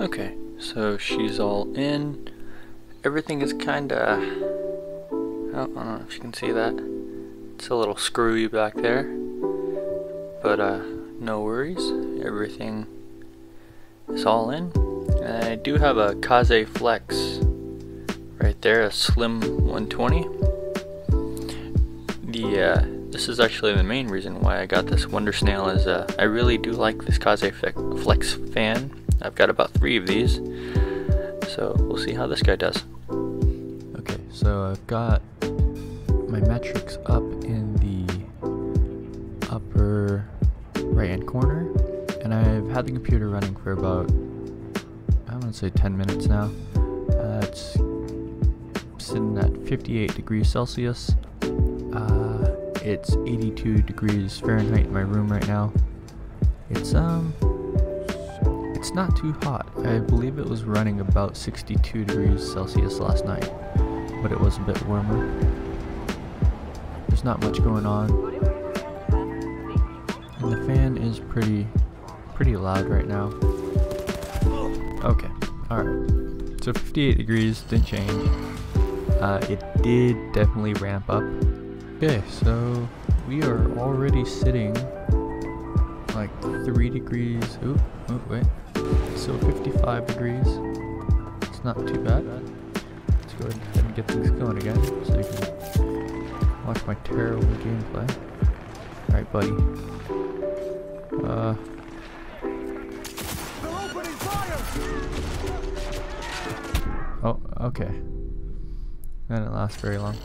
Okay, so she's all in. Everything is kinda... Oh, I don't know if you can see that. It's a little screwy back there. But uh, no worries. Everything is all in. And I do have a Kaze Flex right there, a slim 120. The uh, this is actually the main reason why I got this Wonder Snail is uh, I really do like this Kaze Flex fan. I've got about three of these, so we'll see how this guy does. Okay, so I've got my metrics up in the upper right hand corner, and I've had the computer running for about I want to say 10 minutes now. Uh, it's sitting at 58 degrees Celsius. Uh, it's 82 degrees Fahrenheit in my room right now. It's um, it's not too hot. I believe it was running about 62 degrees Celsius last night, but it was a bit warmer. There's not much going on, and the fan is pretty, pretty loud right now. Okay, all right. So 58 degrees didn't change. Uh, it did definitely ramp up. Okay, so we are already sitting like three degrees. Ooh, oh wait. So 55 degrees. It's not too bad. Let's go ahead and get things going again so you can watch my terrible gameplay. Alright, buddy. Uh. Oh, okay. That didn't last very long.